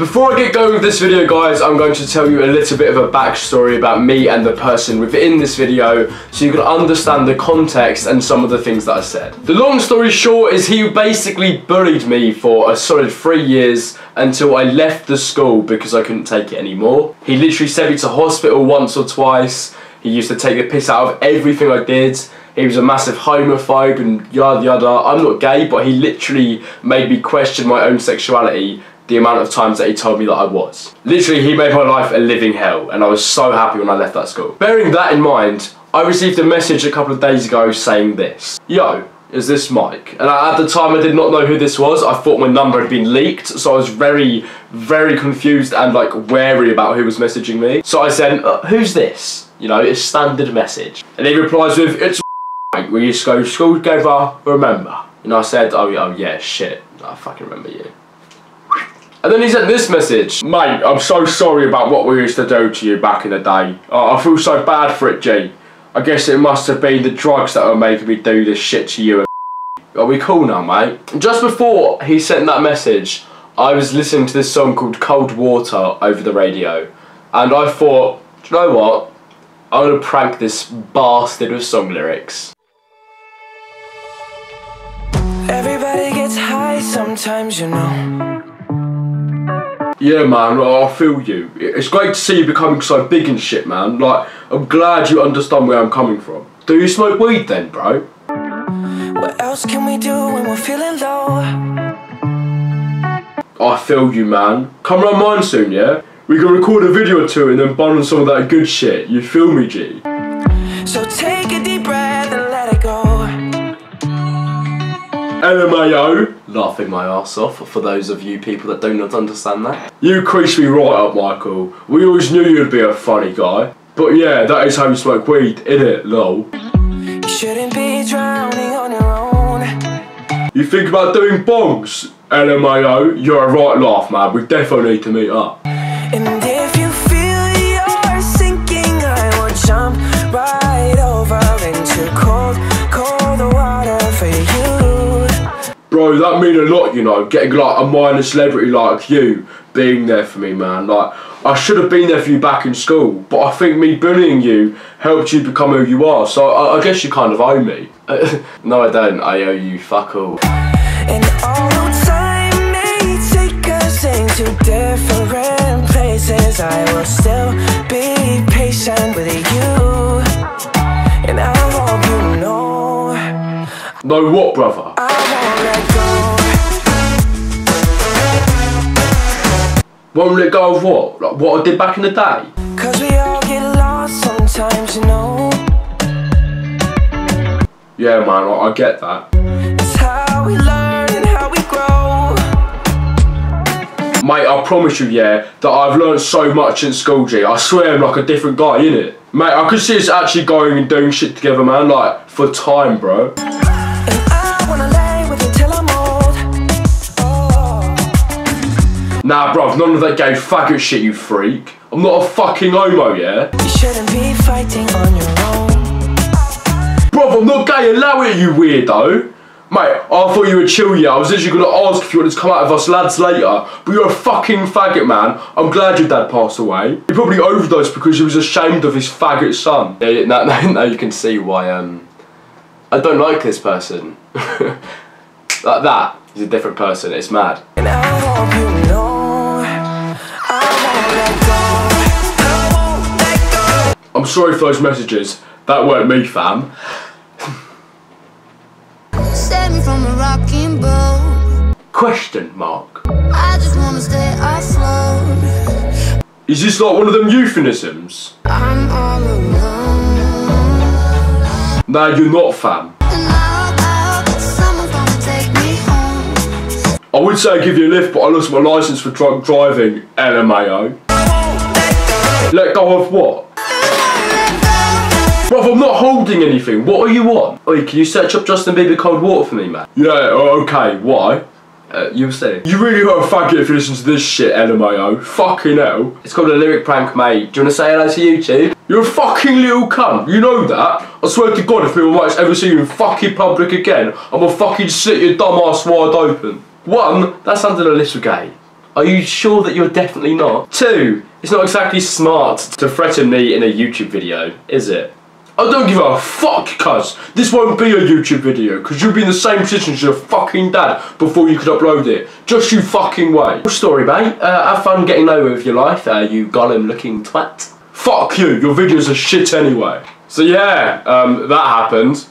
before I get going with this video guys, I'm going to tell you a little bit of a backstory about me and the person within this video so you can understand the context and some of the things that I said. The long story short is he basically bullied me for a solid three years until I left the school because I couldn't take it anymore. He literally sent me to hospital once or twice. He used to take the piss out of everything I did. He was a massive homophobe and yada yada. I'm not gay, but he literally made me question my own sexuality the amount of times that he told me that I was. Literally, he made my life a living hell, and I was so happy when I left that school. Bearing that in mind, I received a message a couple of days ago saying this. Yo, is this Mike? And at the time I did not know who this was. I thought my number had been leaked, so I was very, very confused and like wary about who was messaging me. So I said, uh, who's this? You know, it's standard message. And he replies with, it's Mike, we used to go to school together, remember? And I said, oh, oh yeah, shit, I fucking remember you. And then he sent this message. Mate, I'm so sorry about what we used to do to you back in the day. Oh, I feel so bad for it, G. I guess it must have been the drugs that were making me do this shit to you Are we cool now, mate? Just before he sent that message, I was listening to this song called Cold Water over the radio. And I thought, do you know what? I'm gonna prank this bastard with song lyrics. Everybody gets high sometimes, you know. Yeah, man, I feel you. It's great to see you becoming so big and shit, man. Like, I'm glad you understand where I'm coming from. Do you smoke weed then, bro? What else can we do when we're feeling low? I feel you, man. Come around mine soon, yeah? We can record a video or two and then bond on some of that good shit. You feel me, G? So take a deep breath and let it go. LMAO. Laughing my ass off for those of you people that do not understand that. You creased me right up, Michael. We always knew you'd be a funny guy. But yeah, that is how you smoke weed, innit, lol. You shouldn't be drowning on your own. You think about doing bongs? LMAO, you're a right laugh, man. We definitely need to meet up. You know, getting like a minor celebrity like you being there for me, man. Like, I should have been there for you back in school, but I think me bullying you helped you become who you are, so I, I guess you kind of owe me. no, I don't. I owe you fuck all. And although time may take us into different places, I will still be patient with you. And I hope you know No, what, brother? I Won't let go of what? Like what I did back in the day? Cause we all get lost sometimes, you know. Yeah, man, I, I get that. It's how we learn and how we grow. Mate, I promise you, yeah, that I've learned so much in school, G. I swear I'm like a different guy, innit? Mate, I could see us actually going and doing shit together, man, like, for time, bro. Nah, bruv, none of that gay faggot shit, you freak. I'm not a fucking homo, yeah? You shouldn't be fighting on your own. Bruv, I'm not gay, allow it, you weirdo. Mate, I thought you were chill, yeah. I was literally gonna ask if you wanted to come out with us lads later, but you're a fucking faggot, man. I'm glad your dad passed away. He probably overdosed because he was ashamed of his faggot son. Yeah, yeah, now, now, now you can see why, um, I don't like this person. like that, he's a different person, it's mad. I'm sorry for those messages. That weren't me, fam. From a rocking boat. Question mark. I just wanna stay afloat. Is this like one of them euphemisms? I'm all alone. Nah, you're not, fam. I hope, I hope that someone's gonna take me home. I would say give you a lift, but I lost my license for drunk driving. LMAO. Let go of what? Bruv, I'm not holding anything. What are you on? Oi, can you search up Justin Bieber cold water for me, man? Yeah, oh, okay. Why? Uh, you were saying. You really got a faggot if you listen to this shit, LMAO. Fucking hell. It's called a lyric prank, mate. Do you want to say hello to YouTube? You're a fucking little cunt. You know that? I swear to God, if me and Mike's ever see you in fucking public again, I'm gonna fucking slit your dumb ass wide open. One, that sounded a little gay. Are you sure that you're definitely not? Two, it's not exactly smart to threaten me in a YouTube video, is it? I don't give a fuck, cuz. This won't be a YouTube video, because you'll be in the same position as your fucking dad before you could upload it. Just you fucking wait. Story, mate. Uh, have fun getting over with your life, uh, you gollum looking twat. Fuck you, your videos are shit anyway. So yeah, um, that happened.